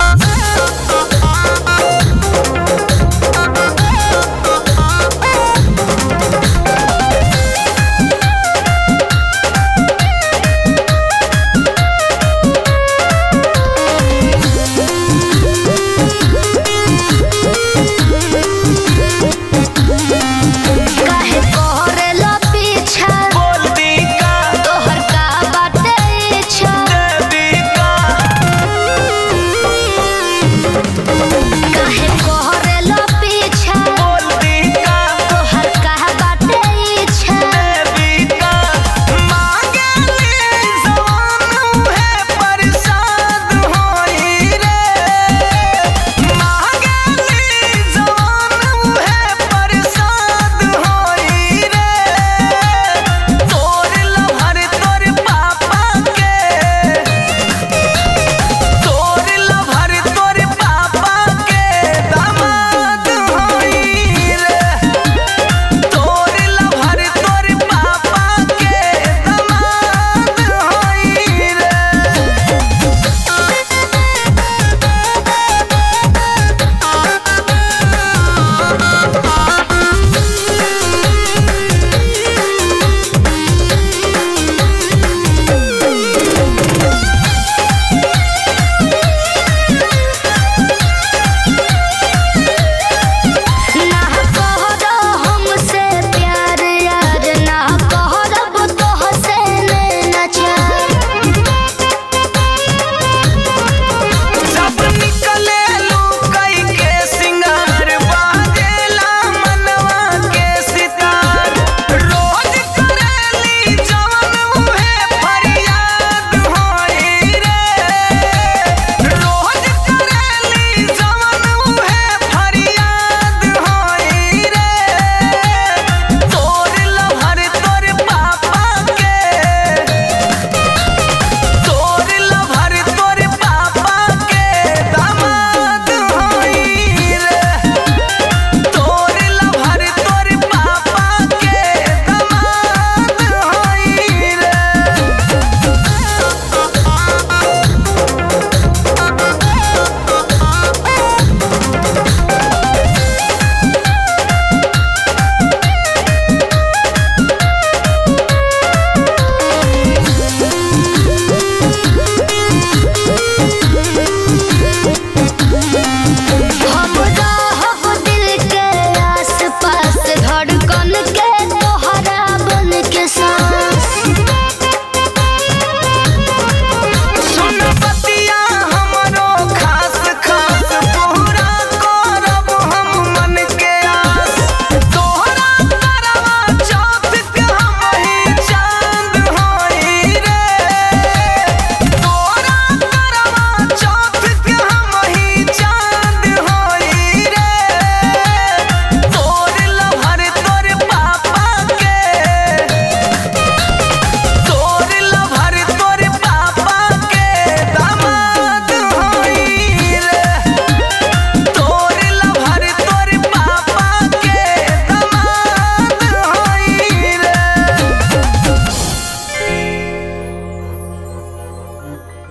Oh.